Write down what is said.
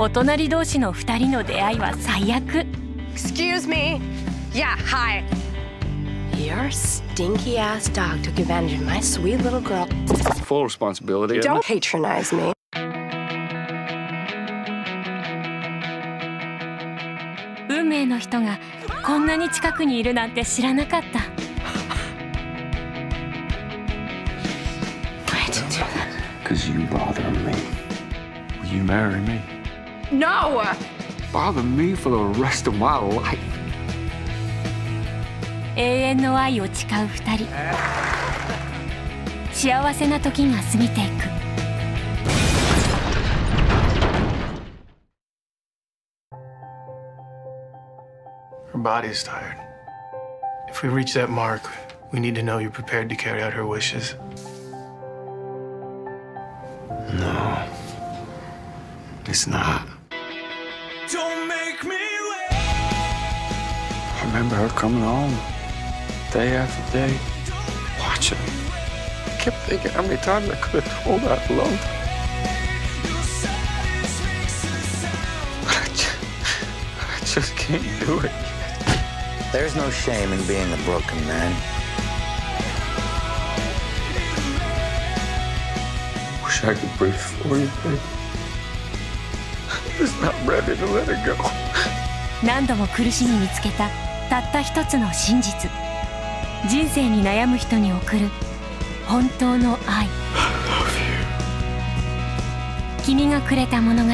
お隣同士の2人の出会いは最悪 Excuse me. Yeah, hi. Your stinky ass dog took advantage of my sweet little girl. Full responsibility. Don't patronize me. 運命の人がこんなに近くにいるなんて知らなかった Because you bother me. Will you marry me? No! Bother me for the rest of my life. 永遠の愛を誓う2人幸せな時が過ぎていく Her body's tired. If we reach that mark, we need to know you're prepared to carry out her wishes. No. It's not. remember her coming home day after day, watching. I kept thinking how many times I could have told her I loved her. But I just, I just can't do it. There's no shame in being a broken man. Wish I could breathe for you, baby. I'm just not ready to let her go. 何度も苦しみ見つけた たった一つの真実。人生に悩む人に送る本当の愛。君がくれた物語